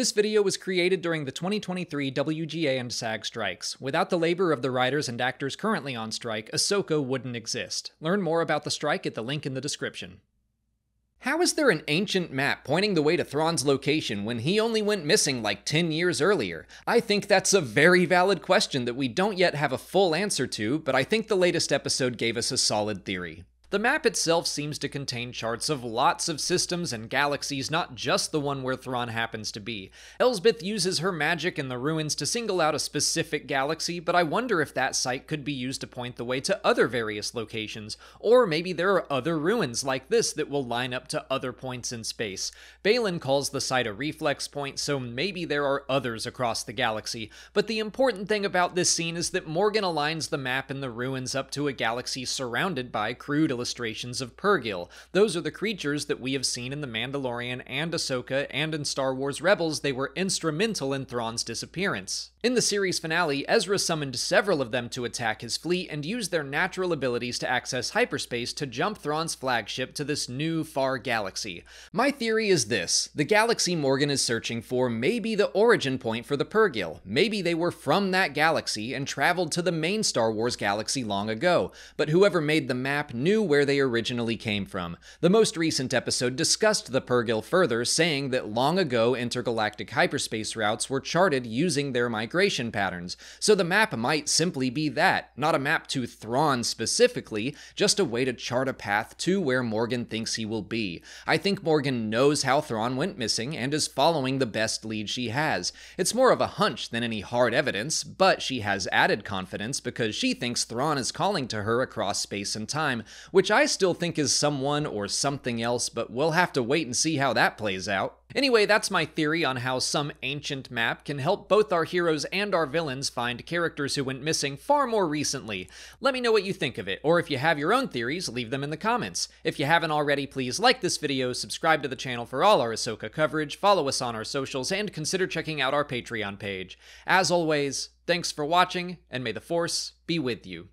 This video was created during the 2023 WGA and SAG strikes. Without the labor of the writers and actors currently on strike, Ahsoka wouldn't exist. Learn more about the strike at the link in the description. How is there an ancient map pointing the way to Thrawn's location when he only went missing like 10 years earlier? I think that's a very valid question that we don't yet have a full answer to, but I think the latest episode gave us a solid theory. The map itself seems to contain charts of lots of systems and galaxies, not just the one where Thrawn happens to be. Elsbeth uses her magic in the ruins to single out a specific galaxy, but I wonder if that site could be used to point the way to other various locations, or maybe there are other ruins like this that will line up to other points in space. Baylan calls the site a reflex point, so maybe there are others across the galaxy, but the important thing about this scene is that Morgan aligns the map and the ruins up to a galaxy surrounded by crude illustrations of Purrgil. Those are the creatures that we have seen in The Mandalorian and Ahsoka, and in Star Wars Rebels, they were instrumental in Thrawn's disappearance. In the series finale, Ezra summoned several of them to attack his fleet and used their natural abilities to access hyperspace to jump Thrawn's flagship to this new, far galaxy. My theory is this the galaxy Morgan is searching for may be the origin point for the Purrgil. Maybe they were from that galaxy and traveled to the main Star Wars galaxy long ago, but whoever made the map knew where they originally came from. The most recent episode discussed the Purrgil further, saying that long ago intergalactic hyperspace routes were charted using their migration patterns, so the map might simply be that, not a map to Thrawn specifically, just a way to chart a path to where Morgan thinks he will be. I think Morgan knows how Thrawn went missing and is following the best lead she has. It's more of a hunch than any hard evidence, but she has added confidence because she thinks Thrawn is calling to her across space and time, which I still think is someone or something else, but we'll have to wait and see how that plays out. Anyway, that's my theory on how some ancient map can help both our heroes and our villains find characters who went missing far more recently. Let me know what you think of it, or if you have your own theories, leave them in the comments. If you haven't already, please like this video, subscribe to the channel for all our Ahsoka coverage, follow us on our socials, and consider checking out our Patreon page. As always, thanks for watching, and may the Force be with you.